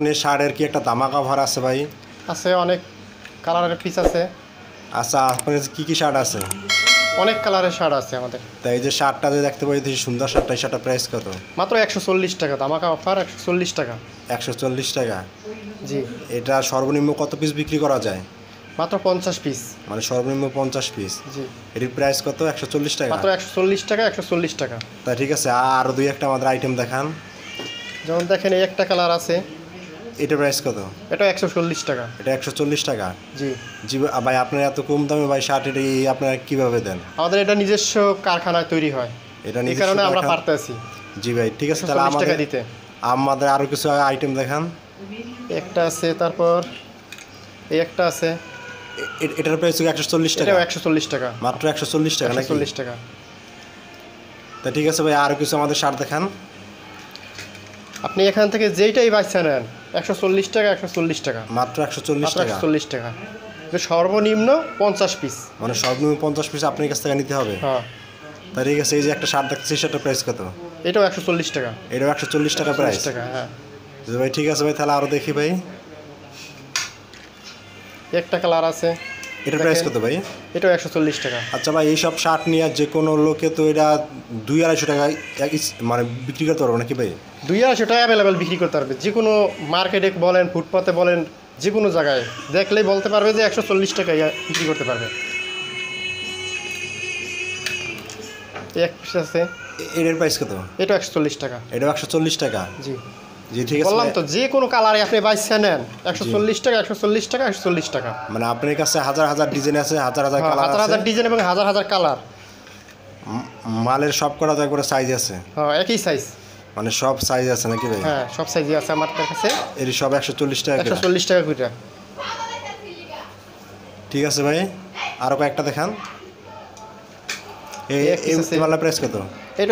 আপনি শার্টের কি একটা দামাকা ভার আছে ভাই? আছে অনেক কালারের পিস আছে। আচ্ছা আপনার কি কি শার্ট আছে? অনেক কালারের শার্ট আছে আমাদের। তাই এই যে শার্টটা যে দেখতে পাই দেখি সুন্দর শার্টটা এই শার্টটা প্রাইস কত? মাত্র একশো চল্লিশ টাকা দামাকা অফার একশো চল্লিশ টাকা। একশো চল্লিশ টাকা? জি। এটা সর্বনিম্ন কত পিস বিক্রি করা যায়? মাত্র পঞ্চাশ পিস মানে সর্বনিম্ন পঞ্চাশ পিস জি। এটির প্রাইস কত? একশো চল্লিশ টাকা? মাত্র একশো চল্লিশ টাকা একশো চল্লিশ টাকা। তা ঠিক আছে আরও দুই একটা আমাদের আইটেম দেখান। যেমন দেখেন এই একটা কালার আছে। এটা প্রাইস কত? এটা একশো চল্লিশ টাকা। এটা একশো চল্লিশ টাকা? জি। জি ভাই আপনার এত কম দামে ভাই শার্ট এটা আপনারা কীভাবে দেন? আমাদের এটা নিজস্ব কারখানায় তৈরি হয়। এটা এই কারণে আমরা কারখানা? পারতে আছি। জি ভাই ঠিক আছে তাহলে আমাদের দিতে আমাদের আরও কিছু আইটেম দেখান। একটা আছে তারপর এই একটা আছে। এটার প্রাইস একশো চল্লিশ টাকা। একশো চল্লিশ টাকা। মাত্র একশো চল্লিশ টাকা নাকি? চল্লিশ টাকা। তা ঠিক আছে ভাই আরও কিছু আমাদের শার্ট দেখান। আপনি এখান থেকে যেইটাই বাচ্চা নেন একশো চল্লিশ টাকা একশো চল্লিশ টাকা। মাত্র একশো চল্লিশ টাকা? একশো চল্লিশ টাকা। সর্বনিম্ন পঞ্চাশ পিস মানে সর্বনিম্ন পঞ্চাশ পিস আপনার কাছ থেকে নিতে হবে? হ্যাঁ। তা ঠিক আছে এই যে একটা শার্ট দেখতেছি সেটার প্রাইস কত? এটাও একশো চল্লিশ টাকা। এটাও একশো চল্লিশ টাকা প্রাইস টাকা হ্যাঁ। ভাই ঠিক আছে ভাই তাহলে আরও দেখি ভাই। একটা কালার আছে। এটার প্রাইস। কত ভাই? এটাও একশো চল্লিশ টাকা। আচ্ছা ভাই এইসব শার্ট নিয়ে যে কোনো লোকে তো এটা দুই আড়াইশো টাকা এক মানে বিক্রি করতে পারব নাকি ভাই? দুই আড়াইশো টাকা অ্যাভেলেবেল বিক্রি করতে পারবে। যে কোনো মার্কেটে বলেন ফুটপাতে বলেন যে কোনো জায়গায় দেখলেই বলতে পারবে যে একশো চল্লিশ টাকায় বিক্রি করতে পারবে। এক পিস আছে। এটার প্রাইস কত? এটা একশো চল্লিশ টাকা। এটা একশো চল্লিশ টাকা? জি। জি ঠিক আছে বললাম তো যে কোনো কালারে আপনি বাইসা নেন। একশো চল্লিশ টাকা একশো চল্লিশ টাকা একশো চল্লিশ টাকা। মানে আপনার কাছে হাজার হাজার ডিজাইন আছে হাজার হাজার হ্যাঁ, কালার হাজার হাজার ডিজাইন এবং হাজার হাজার কালার মালের সব করে সাইজ আছে। হ্যাঁ একই সাইজ মানে সব সাইজ আছে নাকি ভাই? হ্যাঁ সব সাইজই আছে আমার কাছে। এর সব একশো চল্লিশ টাকা একশো চল্লিশ টাকা করে। ঠিক আছে ভাই। আরও কয়েকটা দেখান। এই প্রাইস কত?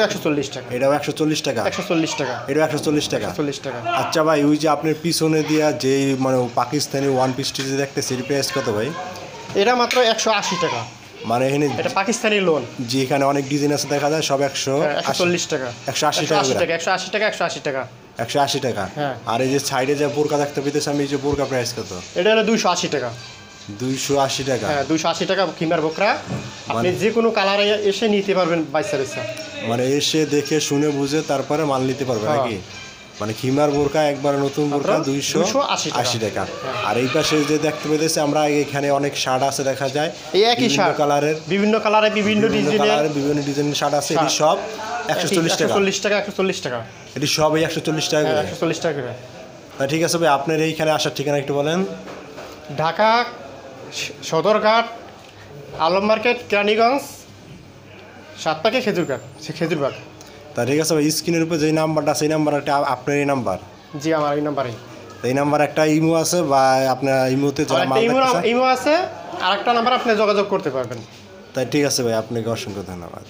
একশো চল্লিশ টাকা। এটাও একশো চল্লিশ টাকা? একশো চল্লিশ টাকা। এটাও একশো চল্লিশ টাকা? চল্লিশ টাকা। আচ্ছা ভাই ওই যে আপনার পিছনে দিয়া যে মানে পাকিস্তানি ওয়ান পিসটি যে দেখতেছি এর প্রাইস কত ভাই? এটা মাত্র একশো আশি টাকা। মানে এখানে এটা পাকিস্তানি লোন যে এখানে অনেক ডিজাইন আছে দেখা যায় সব একশো একশো চল্লিশ টাকা। একশো আশি টাকা একশো আশি টাকা একশো আশি টাকা একশো আশি টাকা। হ্যাঁ। আর এই যে সাইডে যে বোরকা দেখতে পেতেছি আমি এই যে বোরকা প্রাইস কত? এটা হলো দুইশো আশি টাকা। দুইশো আশি টাকা। হ্যাঁ দুইশো আশি টাকা কিমার বকরা। আপনি মানে- যে কোনো কালারে এসে নিতে পারবেন বাইসা বাইসা মানে এসে দেখে শুনে বুঝে তারপরে মাল নিতে পারবে হ্যাঁ। নাকি? মানে খিমার বোরকা একবার নতুন বোরকা দুইশো আশি টাকা। হ্যাঁ। আর এই পাশে যে দেখতে পেতেছি আমরা এখানে অনেক শার্ট আছে দেখা যায়। এই একই বিভিন্ন শার্ট। কালারের। বিভিন্ন কালারে বিভিন্ন ডিজাইনের বিভিন্ন ডিজাইনের শার্ট আছে। এটি সব একশো চল্লিশ টাকা। চল্লিশ টাকা একশো চল্লিশ টাকা। এটি সব এই একশো চল্লিশ টাকা হ্যাঁ করে একশো চল্লিশ টাকা করে। ঠিক আছে ভাই আপনার এইখানে আসার ঠিকানা একটু বলেন। ঢাকা সদরঘাট আলম মার্কেট কেরানীগঞ্জ সাতপাকে খেজুরঘাট সে খেজুরবাগ তা ঠিক আছে ভাই স্ক্রিনের উপর যে নাম্বারটা সেই নাম্বার একটা আপনার এই নাম্বার। জি আমার এই নাম্বারে এই নাম্বার একটা ইমো আছে বা আপনার ইমোতে ইমো আছে আর একটা নাম্বার আপনি যোগাযোগ করতে পারবেন। তাই ঠিক আছে ভাই আপনাকে অসংখ্য ধন্যবাদ।